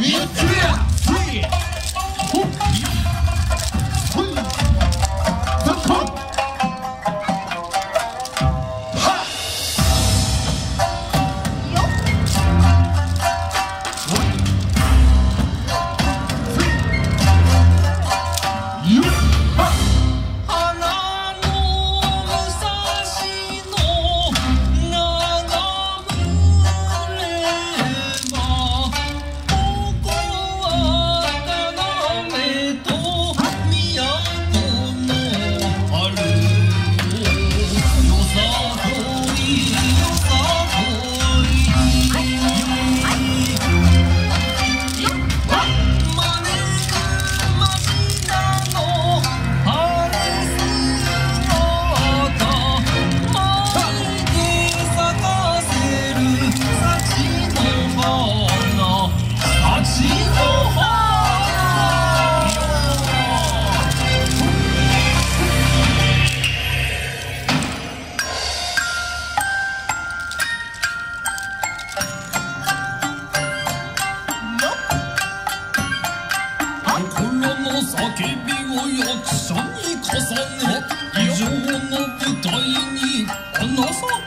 你去啊！去。を役者に重ね異常の舞台に花咲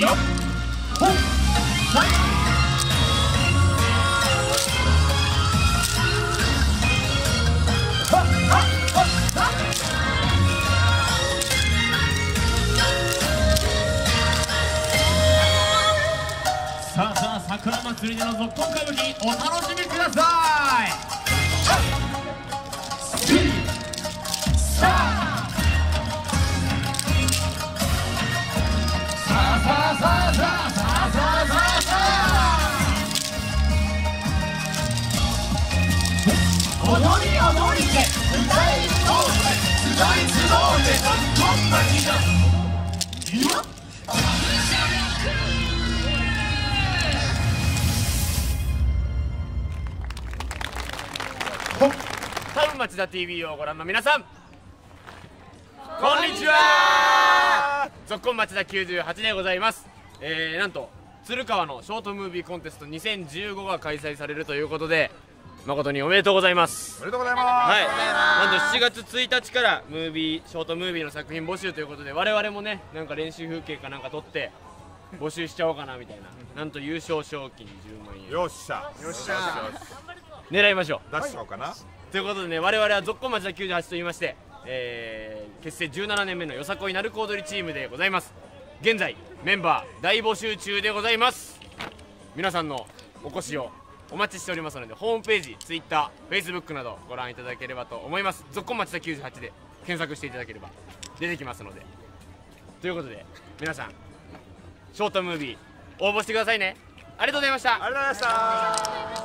さあさあ桜祭りでの続行歌舞伎お楽しみください。踊りで歌い通して歌い集うでどんなにだよっタウン町田 TV をご覧の皆さんこんにちは。ぞっこん町田98でございます。えー、なんと鶴川のショートムービーコンテスト2015が開催されるということで誠におめでとうございます。おめでとうございます。はい。なんと7月1日からムービーショートムービーの作品募集ということで我々もねなんか練習風景かなんか撮って募集しちゃおうかなみたいな。なんと優勝賞金10万円。よっしゃ。よっしゃ。狙いましょう。出しちゃおうかな。ということでね我々はぞっこん町田98と言いまして、えー結成17年目のよさこいなるこ踊りチームでございます。現在メンバー大募集中でございます。皆さんのお越しをお待ちしておりますのでホームページ TwitterFacebook などご覧いただければと思います。ぞっこん町田98で検索していただければ出てきますので。ということで皆さんショートムービー応募してくださいね。ありがとうございました。ありがとうございました。